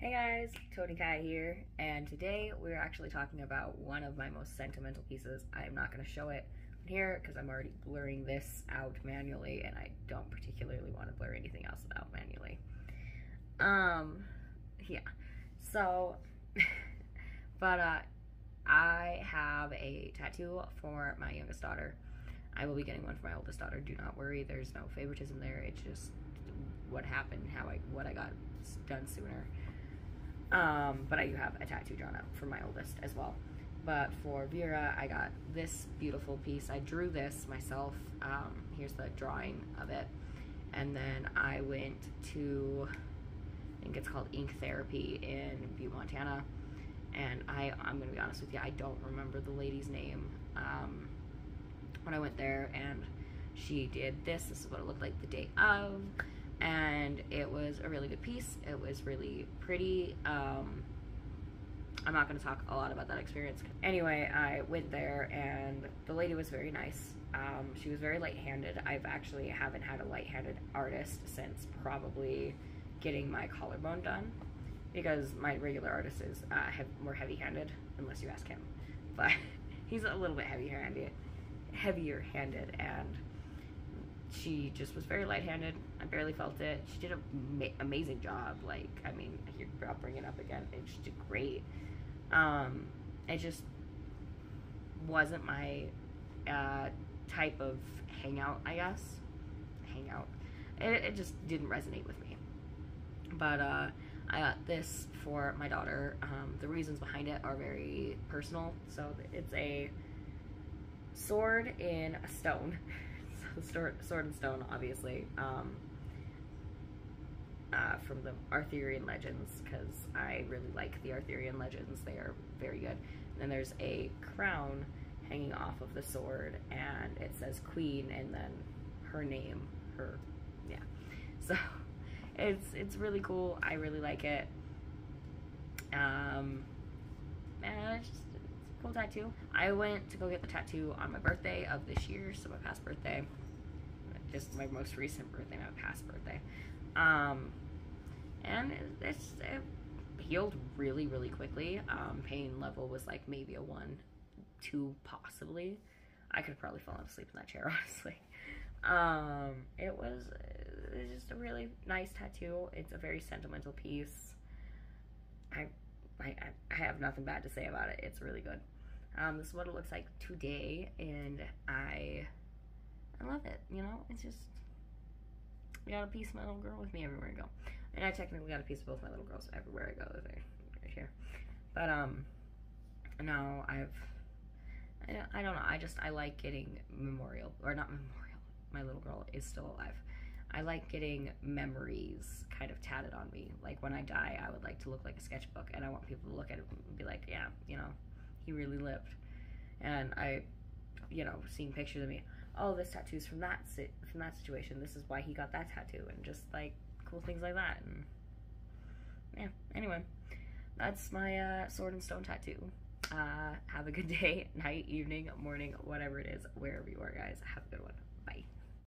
Hey guys, Toni Kai here, and today we're actually talking about one of my most sentimental pieces. I'm not going to show it here because I'm already blurring this out manually, and I don't particularly want to blur anything else out manually. Um, yeah, so, but uh, I have a tattoo for my youngest daughter. I will be getting one for my oldest daughter. Do not worry, there's no favoritism there. It's just what happened, how I, what I got done sooner. Um, but I do have a tattoo drawn up for my oldest as well. But for Vera, I got this beautiful piece. I drew this myself. Um, here's the drawing of it. And then I went to, I think it's called Ink Therapy in Butte, Montana. And I, I'm gonna be honest with you, I don't remember the lady's name. Um, when I went there and she did this, this is what it looked like the day of and it was a really good piece. It was really pretty. Um, I'm not going to talk a lot about that experience. Anyway, I went there and the lady was very nice. Um, she was very light-handed. I've actually haven't had a light-handed artist since probably getting my collarbone done because my regular artist is uh, have, more heavy-handed unless you ask him. But he's a little bit heavy-handed, heavier-handed and she just was very light-handed. I barely felt it. She did an amazing job. Like, I mean, here, I'll bring it up again. And she did great. Um, it just wasn't my uh, type of hangout, I guess. Hangout. It, it just didn't resonate with me. But uh, I got this for my daughter. Um, the reasons behind it are very personal. So it's a sword in a stone. Sword, Sword and Stone, obviously, um, from the Arthurian legends, because I really like the Arthurian legends. They are very good. And then there's a crown hanging off of the sword, and it says Queen, and then her name, her, yeah. So it's it's really cool. I really like it. Um, and it's just it's a cool tattoo. I went to go get the tattoo on my birthday of this year, so my past birthday just my most recent birthday, my past birthday. Um, and it's it healed really, really quickly. Um, pain level was like maybe a one, two, possibly. I could have probably fallen asleep in that chair, honestly. Um, it was, it was just a really nice tattoo. It's a very sentimental piece. I, I, I have nothing bad to say about it. It's really good. Um, this is what it looks like today, and I I love it, you know? It's just, got a piece of my little girl with me everywhere I go. And I technically got a piece of both my little girls everywhere I go, right here. But, um, no, I've, I don't, I don't know, I just, I like getting memorial, or not memorial, my little girl is still alive. I like getting memories kind of tatted on me. Like when I die, I would like to look like a sketchbook and I want people to look at it and be like, yeah, you know, he really lived. And I, you know, seeing pictures of me, oh, this tattoo's from that from that situation. This is why he got that tattoo, and just like cool things like that. And yeah, anyway, that's my uh, sword and stone tattoo. Uh, have a good day, night, evening, morning, whatever it is, wherever you are, guys. Have a good one.